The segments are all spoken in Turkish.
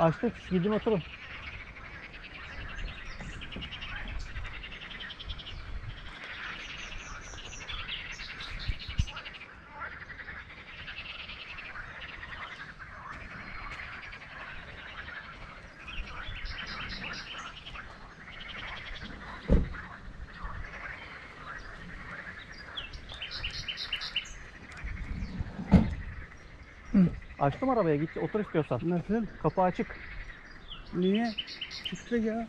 Açtık. Gidin oturun. Açtım arabaya git otur istiyorsan. Nasıl? Kapı açık. Niye? Çıktı ya.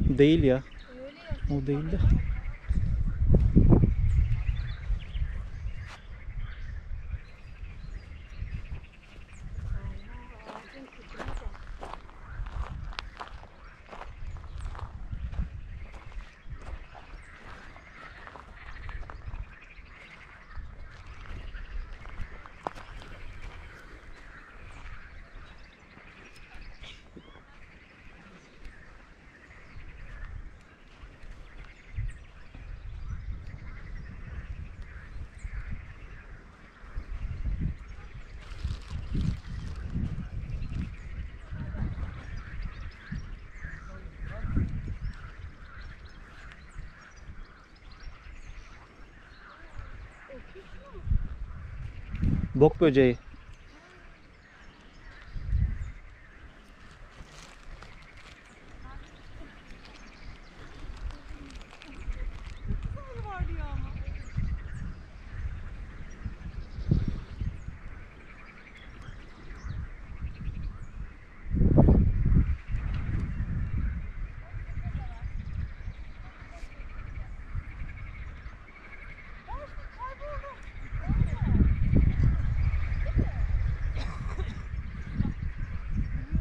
Değil ya. O değil de. Bok böceği.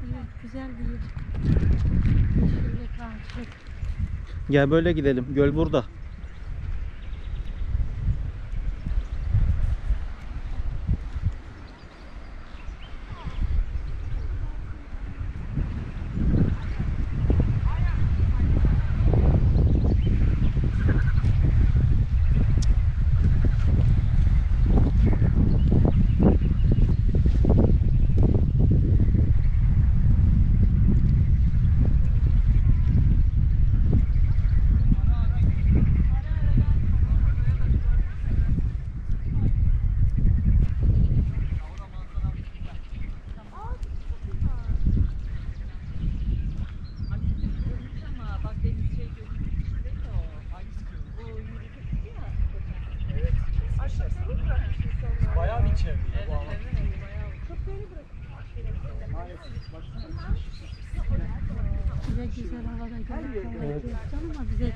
Evet, güzel bir yer. Yeşillik, ağaçlık. Gel böyle gidelim. Göl burada.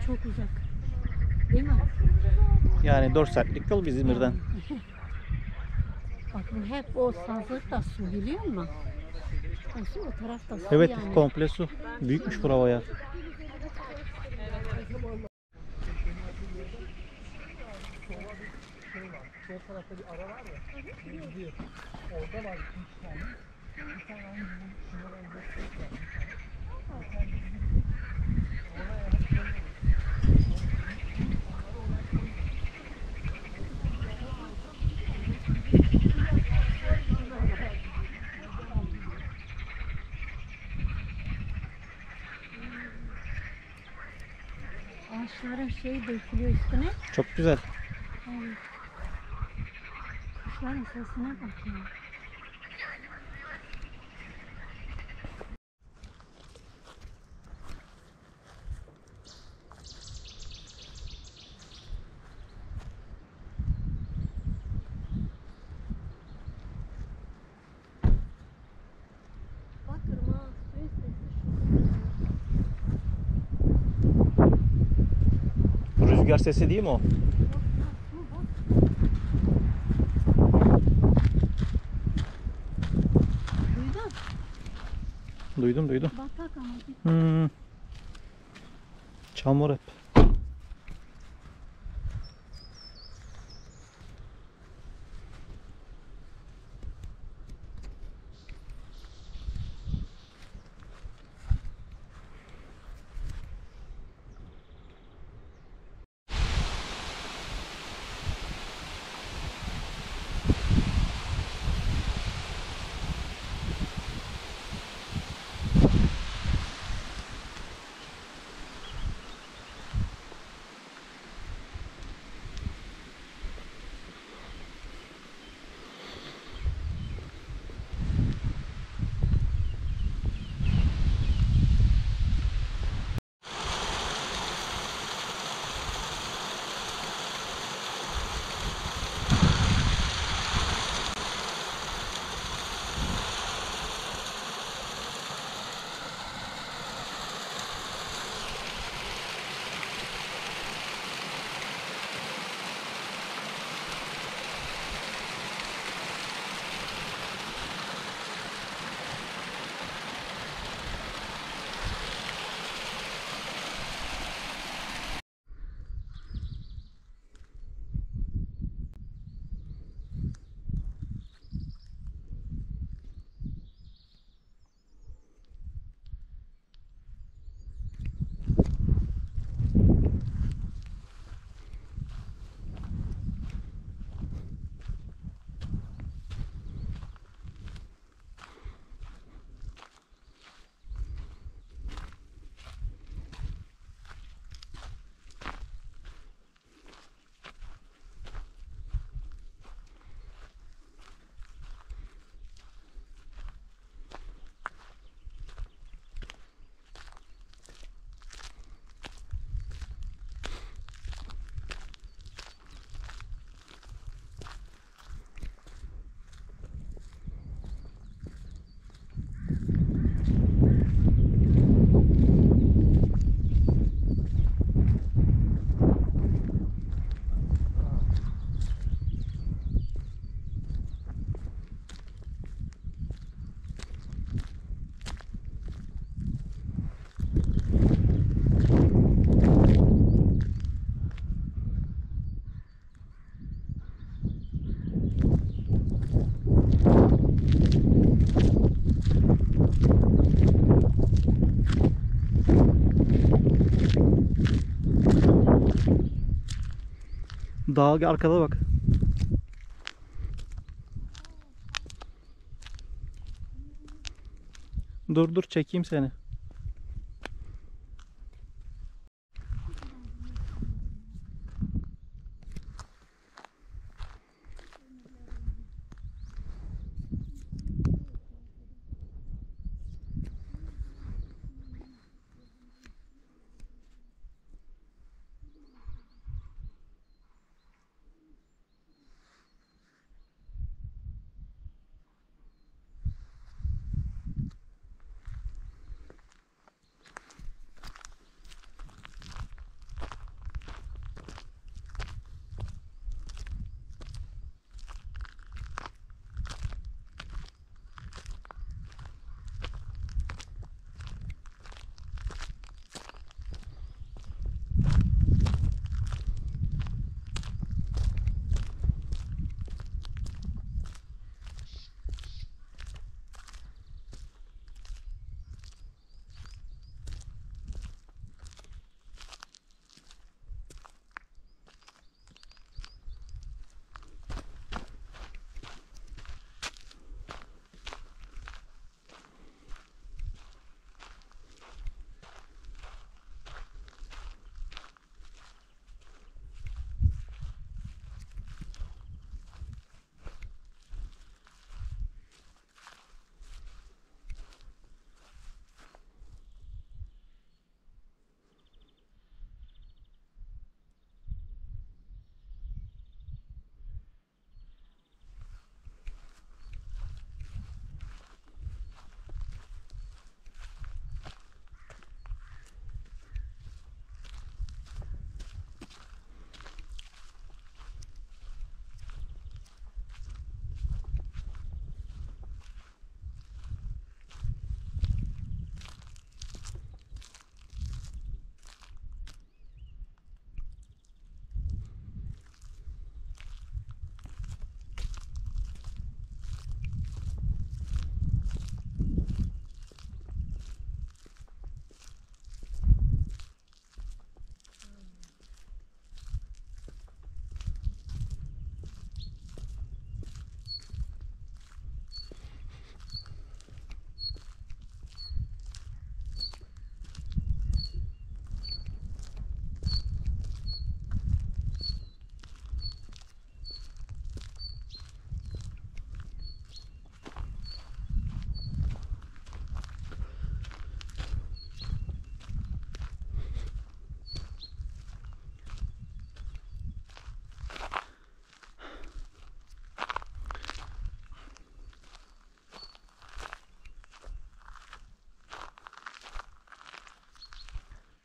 Çok uzak. Değil mi? Yani 4 saatlik yol biz İzmir'den. Bak bu hep o sazlık da su biliyor musun? O su o tarafta su Evet yani. komple su. Büyükmüş bravo ya. Sol tarafta bir ara var ya. Bir. Orada var iki tane. Bir tane aynı bizim şunlara. Bir tane. Bir tane Ağaçların şey dökülüyor üstüne. Çok güzel. Evet. Kuşların sesine bak ya. Bak ırmağa suyun sesi değil mi o? Duydun? Duydum duydum. Batak ama Hmm. Çamur hep. Dağ arkada bak. Dur dur çekeyim seni.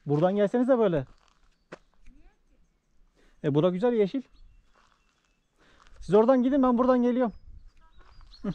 Buradan gelsenize böyle. E bura güzel yeşil. Siz oradan gidin ben buradan geliyorum. Hı.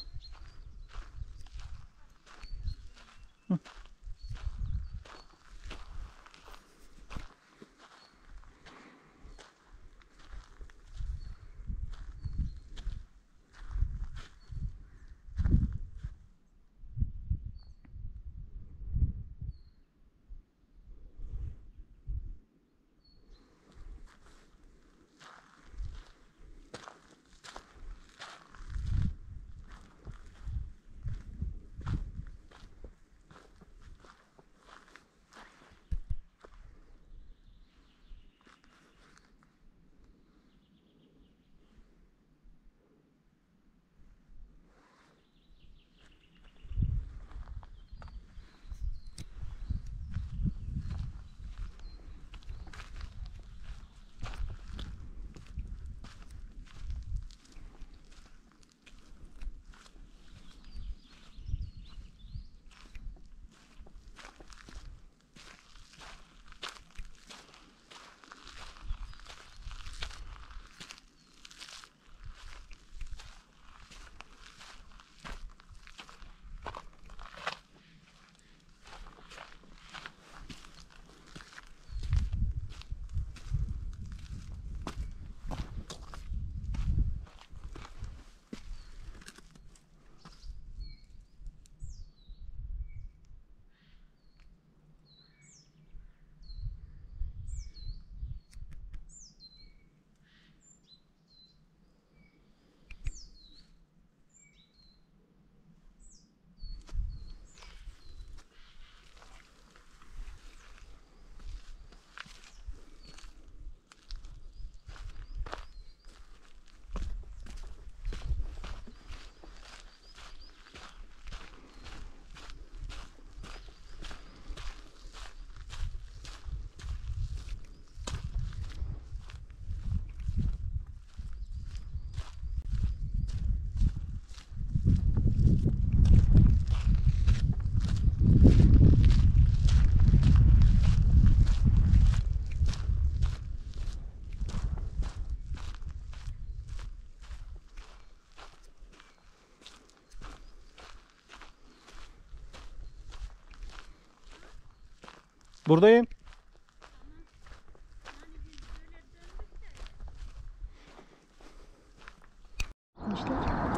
Buradayım.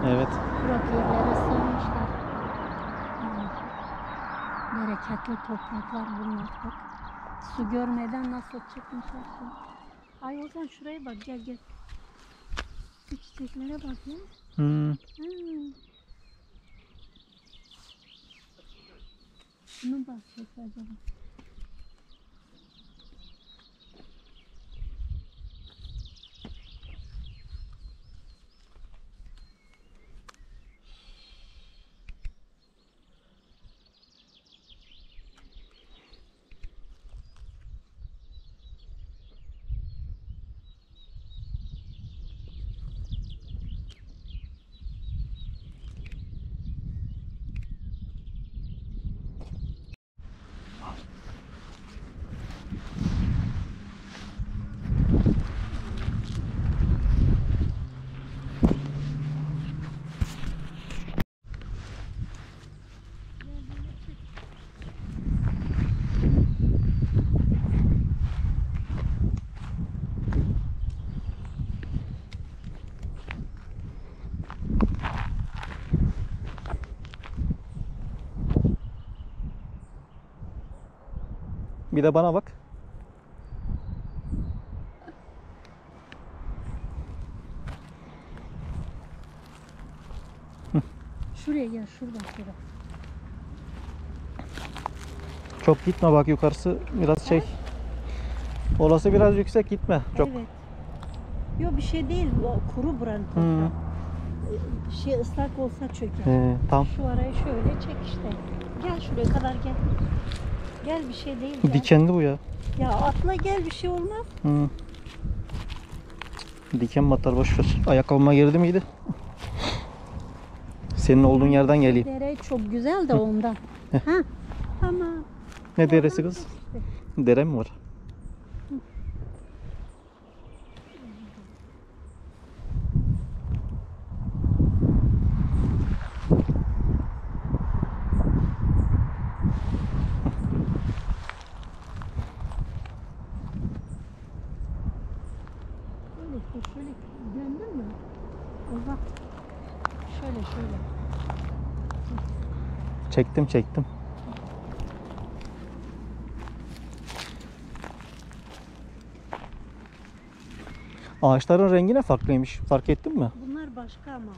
Evet. Kurak yerlere sığınmışlar. Yani bereketli topraklar bunlar bak. Su görmeden nasıl çıkmışlar. Ay Ozan şuraya bak gel gel. Şu çiçeklere bak ya. Hmm. Hmm. Şunu bak acaba. Bir de bana bak. Şuraya gel şuradan şurada. Çok gitme bak yukarısı biraz şey. Olası biraz yüksek gitme. Çok. Evet. Yok bir şey değil. O kuru buranın toprağı. Şey ıslak olsa çöker. He, tam Şu arayı şöyle çek işte. Gel şuraya kadar gel. Gel bir şey değil ya. dikenli bu ya. Ya atla gel bir şey olmaz. Hı. Diken batar boş ver. Ayakkabıma girdi miydi? Senin olduğun yerden geleyim. Dere çok güzel de ondan. ha? Tamam. Ne deresi kız? Dere mi var? Şöyle işte şöyle döndün mü? Uzak. Şöyle şöyle. Çektim çektim. Ağaçların rengi ne farklıymış? Fark ettin mi? Bunlar başka ama.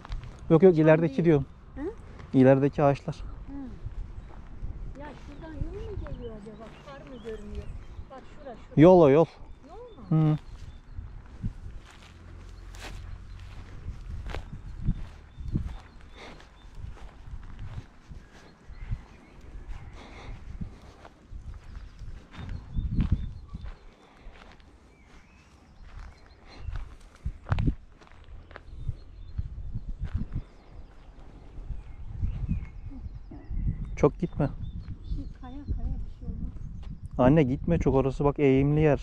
Yok yok ilerideki değil. diyorum. Hı? İlerideki ağaçlar. Hı. Ya şuradan yol mu geliyor acaba? Kar mı görünüyor? Bak şura şura. Yol o yol. Yol mu? Hı. Çok gitme. Kaya kaya bir şey olmaz. Anne gitme çok orası bak eğimli yer.